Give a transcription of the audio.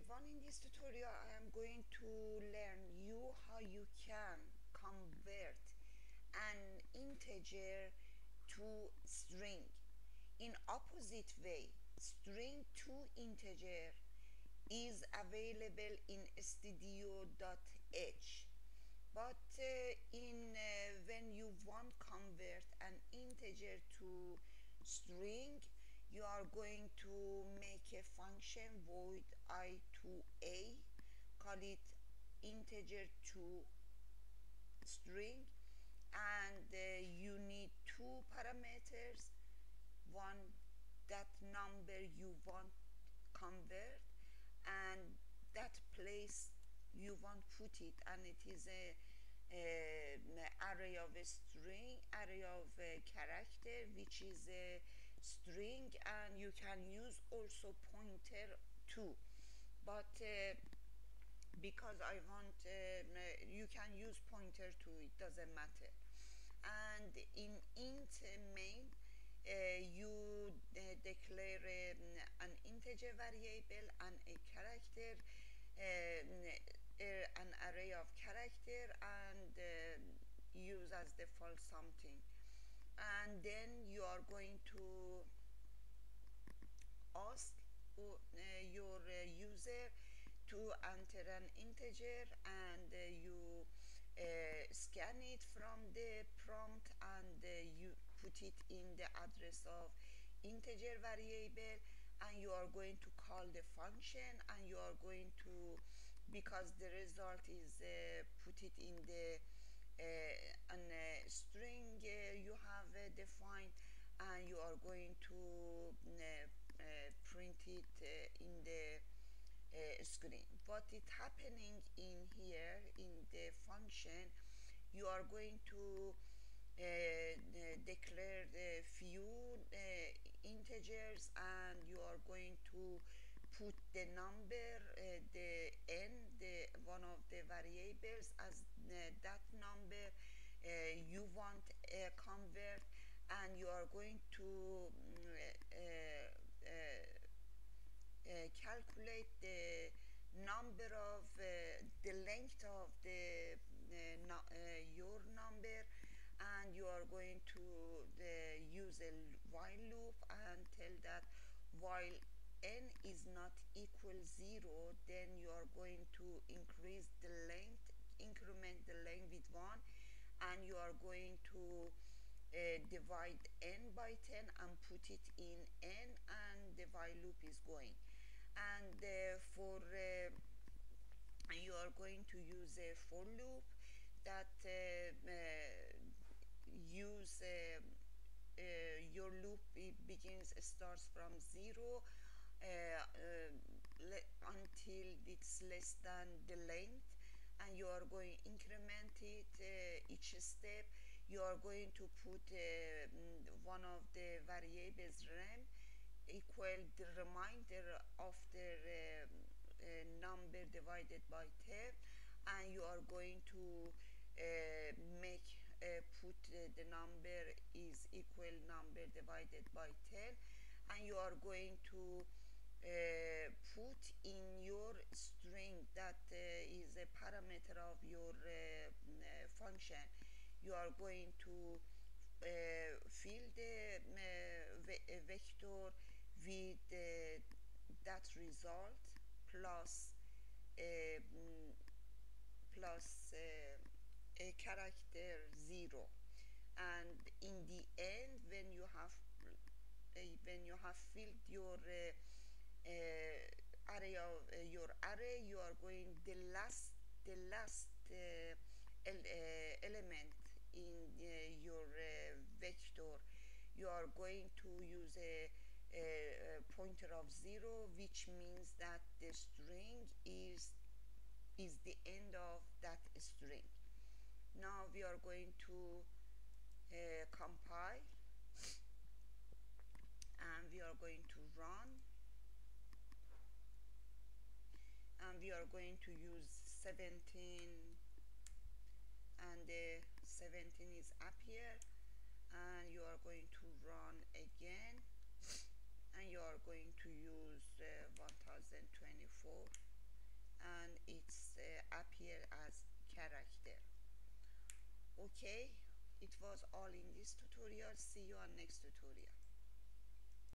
everyone, in this tutorial I am going to learn you how you can convert an integer to string. In opposite way, string to integer is available in stdio.h but uh, in uh, when you want convert an integer to string you are going to make a function void i to a call it integer to string and uh, you need two parameters. One that number you want convert and that place you want put it and it is a, a array of a string array of a character which is a string and you can use also pointer too. But uh, because I want uh, you can use pointer too it doesn't matter. And in int main uh, you declare um, an integer variable and a character um, uh, an array of character and um, use as default something and then you are going to ask uh, your uh, user to enter an integer and uh, you scan it from the prompt and you put it in the address of integer variable and you are going to call the function and you are going to because the result is uh, put it in the uh, an, uh, string you have defined and you are going to print it in the screen. What is happening in here in the function you are going to uh, declare the few uh, integers and you are going to put the number uh, the n the one of the variables as Uh, that number uh, you want a convert and you are going to mm, uh, calculate the number of the length of the no, your number and you are going to use a while loop and tell that while n is not equal 0 then you are going to increase the length increment the length with 1 and you are going to uh, divide n by 10 and put it in n and the while loop is going. And uh, for uh, you are going to use a for loop that use uh, uh, your loop it begins starts from zero uh, until it's less than the length and you are going to increment it each step. You are going to put one of the variables rem equal the remainder of the uh, number divided by 10 and you are going to uh, make uh, put the number is equal number divided by 10 and you are going to uh, put in your string that uh, is a parameter of your uh, uh, function. You are going to fill the ve vector with that result plus plus a character 0 and in the end when you have uh, when you have filled your uh, uh, array of your array you are going the last the last uh, uh, element in uh, your vector you are going to use a, a, pointer of zero which means that the string is is the end of that string. Now we are going to uh, compile and we are going to run and we are going to use 17 and the 17 is up here and you are going to run again and you are going to use uh, 1024 and it's uh, up here as character okay it was all in this tutorial. See you on next tutorial.